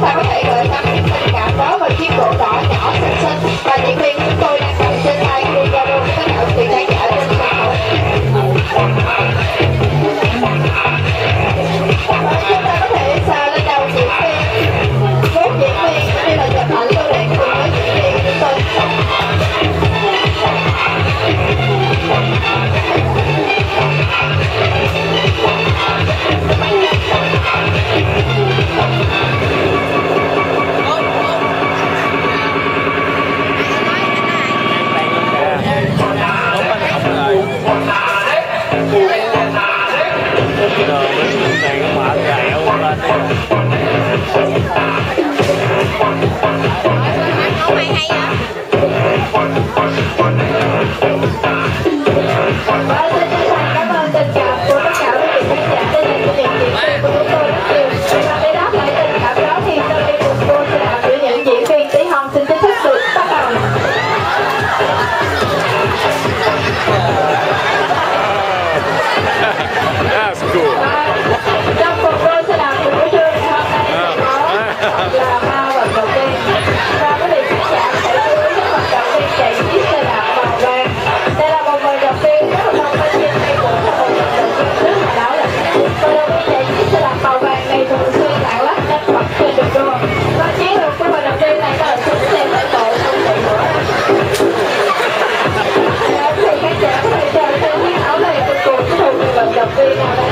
phải có thể cảm ơn tình cảm của tất cả quý vị khán giả. Đến đây của tiệc của chúng tôi. Gracias.